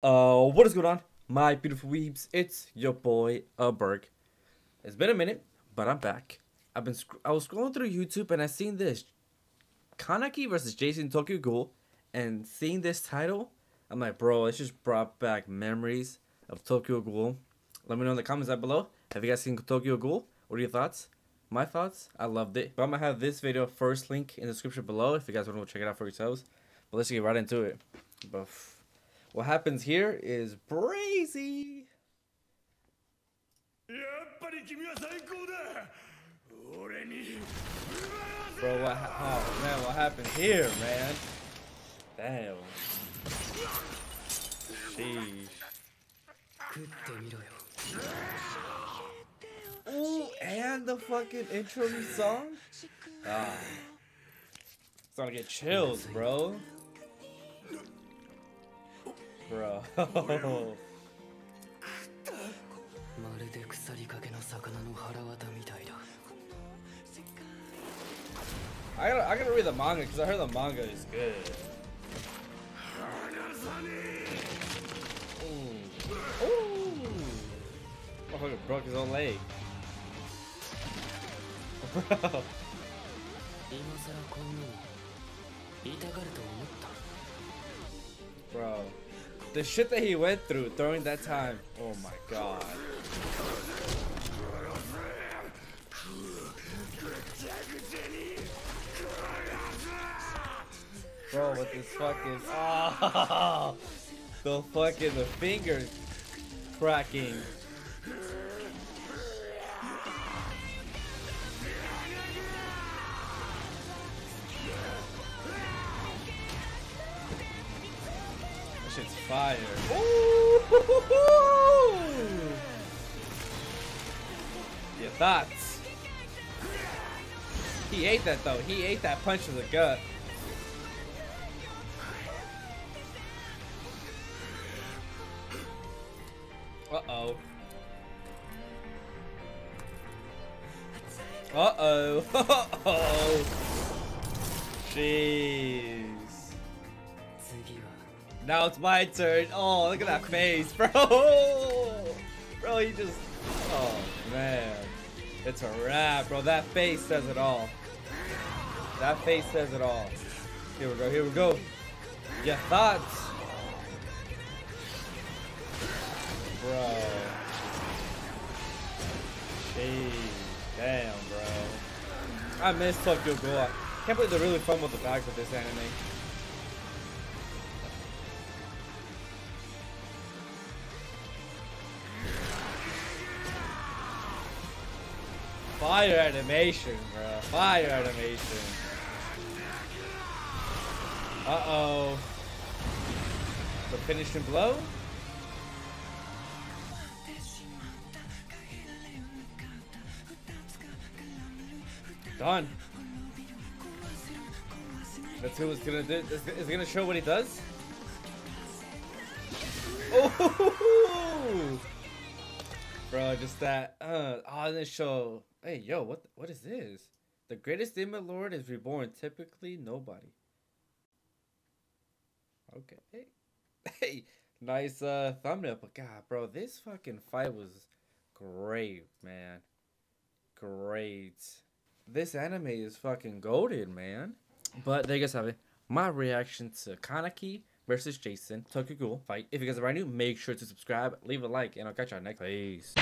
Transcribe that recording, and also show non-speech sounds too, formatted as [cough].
Uh, what is going on, my beautiful weebs? It's your boy, uh, Birk. It's been a minute, but I'm back. I've been I was scrolling through YouTube and I seen this Kaneki versus Jason Tokyo Ghoul, and seeing this title, I'm like, bro, it just brought back memories of Tokyo Ghoul. Let me know in the comments down below. Have you guys seen Tokyo Ghoul? What are your thoughts? My thoughts? I loved it. But I'm gonna have this video first link in the description below if you guys want to go check it out for yourselves. But let's get right into it. What happens here is brazy. Bro, what oh man, what happened here, man? Damn. Jeez. Ooh, and the fucking intro song? Ah. Starting to get chills, bro. Bro. [laughs] まるで腐りかけの魚の腹渡みたいだ I gotta, I gotta read the manga because I heard the manga is good. Ooh. Ooh. Motherfucker broke his own leg. Bro. [laughs] 今さらこんなに痛がると思った Bro. The shit that he went through during that time. Oh my god. Bro, with this fucking oh, the fucking [laughs] the fingers cracking. Shit's fire. Ooh. Your thoughts? He ate that though. He ate that punch to the gut. Uh oh. Uh oh. [laughs] Uh oh. Jeez. Now it's my turn. Oh, look at that face, [laughs] bro. Bro, he just. Oh, man. It's a wrap, bro. That face says it all. That face says it all. Here we go, here we go. Your thoughts? Bro. Jeez. Damn, bro. I miss Tokyo Ghoul. Can't believe they're really fun with the back with this anime. Fire animation, bro. Fire animation. Uh oh. The finishing blow? Done. Let's see what's gonna do. Is gonna show what he does? Oh! [laughs] Bro, just that. Uh, oh, this show. Hey, yo, what? What is this? The greatest demon lord is reborn. Typically, nobody. Okay. [laughs] Hey, nice uh thumbnail. But God, bro, this fucking fight was great, man. Great. This anime is fucking goaded, man. But there you guys have it. My reaction to Kaneki versus Jason Tokyo Ghoul fight. If you guys are brand new, make sure to subscribe, leave a like, and I'll catch y'all next. Peace.